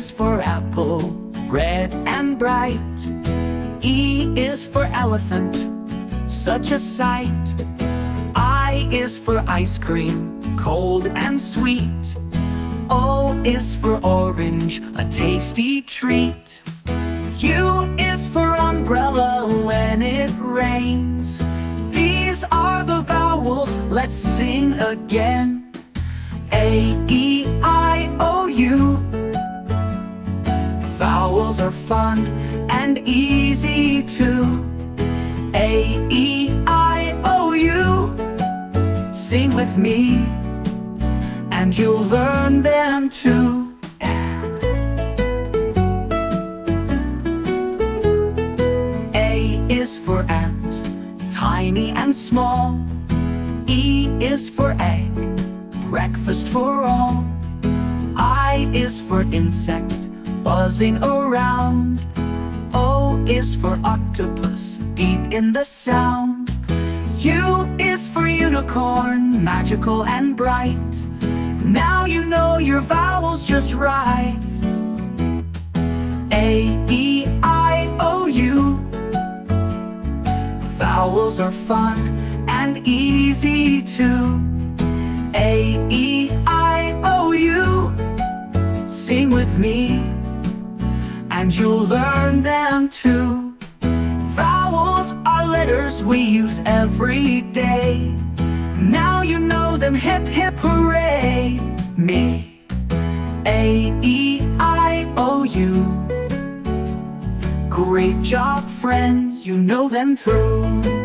is for apple, red and bright. E is for elephant, such a sight. I is for ice cream, cold and sweet. O is for orange, a tasty treat. U is for umbrella when it rains. These are the vowels, let's sing again. A, Vowels are fun and easy too. A, E, I, O, U. Sing with me, and you'll learn them too. A is for ant, tiny and small. E is for egg, breakfast for all. I is for insect, buzzing around. O is for octopus, deep in the sound. U is for unicorn, magical and bright. Now you know your vowels just right. A, E, I, O, U. Vowels are fun and easy too. A, E, I, O, U. Sing with me, and you'll learn them too. Vowels are letters we use every day. Now you know them, hip hip hooray! Me, A, E, I, O, U. Great job, friends, you know them through.